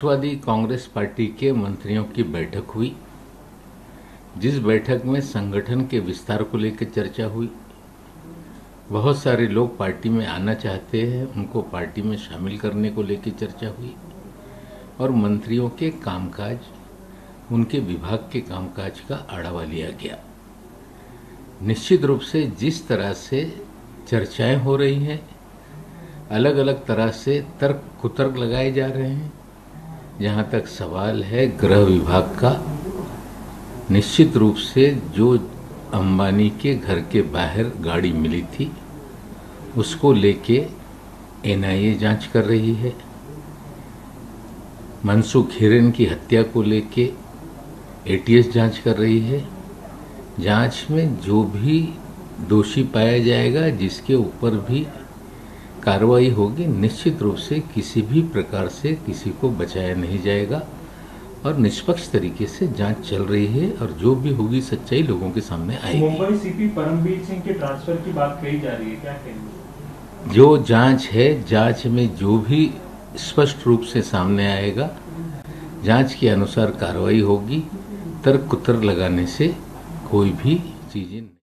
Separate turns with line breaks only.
Samajwadi Congress party के मंत्रियों की बैठक हुई, जिस बैठक में संगठन के विस्तार को लेकर चर्चा हुई। बहुत सारे लोग पार्टी में आना चाहते हैं, उनको पार्टी में शामिल करने को लेकर चर्चा हुई और मंत्रियों के कामकाज, उनके विभाग के कामकाज का आड़ावा लिया गया। निश्चित रूप से जिस तरह से चर्चाएँ हो रही हैं अलग अलग तरह से तर्क कुतर्क लगाए जा रहे हैं जहाँ तक सवाल है, गृह विभाग का, निश्चित रूप से जो अंबानी के घर के बाहर गाड़ी मिली थी, उसको लेके एनआईए जाँच कर रही है। मनसुख हिरेन की हत्या को लेके एटीएस जाँच कर रही है। जाँच में जो भी दोषी पाया जाएगा, जिसके ऊपर भी कार्रवाई होगी निश्चित रूप से किसी भी प्रकार से किसी को बचाया नहीं जाएगा और निष्पक्ष तरीके से जाँच चल रही है और जो भी होगी सच्चाई लोगों के सामने आएगी।
मुंबई सीपी परमवीर सिंह के ट्रांसफ़र की बात कही जा रही है क्या कहेंगे?
जो जाँच है जाँच में जो भी स्पष्ट रूप से सामने आएगा जाँच के अनुसार कार्रवाई होगी तर्क कुतर लगाने से कोई भी चीज़ें